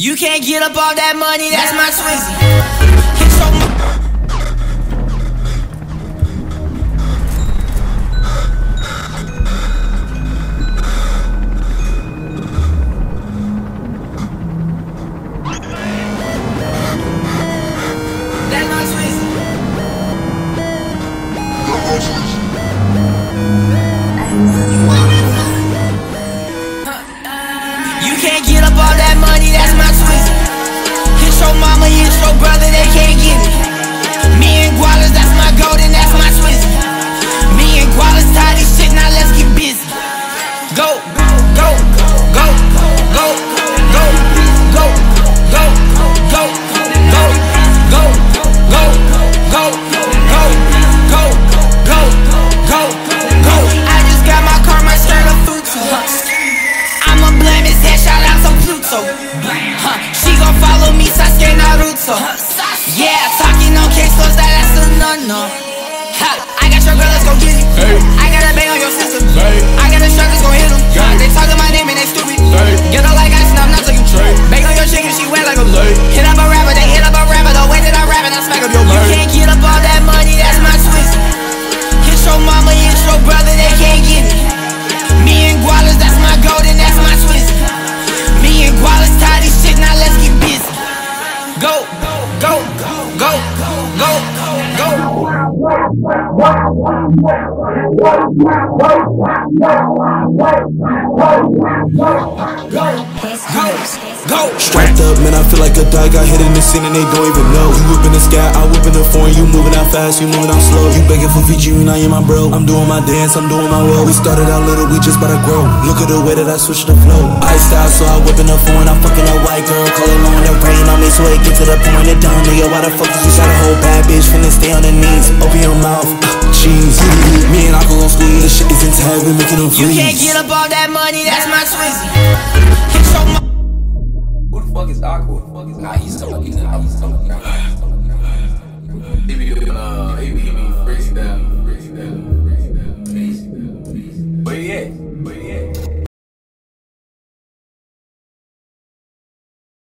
You can't get up all that money, that's my Swizzy. Hit your That's my Swizzy. You can't get up all that money, that's you, so brother. Yeah, talking on quesos, that, that's a no-no. Ha, I got your girl, let's go get it. Hey. I got a bang on your sister. Hey. I got a shirt, go. Go. Strapped up, man, I feel like a dog got hit in the scene and they don't even know. You whipping the sky, I whipping the foreign, you moving out fast, you moving out slow. You begging for Fiji, and I am my bro. I'm doing my dance, I'm doing my roll. We started out little, we just about to grow. Look at the way that I switched the flow. Iced out, so I whipping the foreign, I'm fucking a white girl. Calling on the rain on me, so it get to the point. It down, nigga, why the fuck did you try to hold bad bitch? Finna stay on the knees, open your mouth. Cheese, me and I go on school, this shit isn't tag, we making them freeze. You can't get up all that money, that's my Swizzy. Hit your mama. Who the fuck is Aqua? Nah, he's talking. He's talking he be uh, he be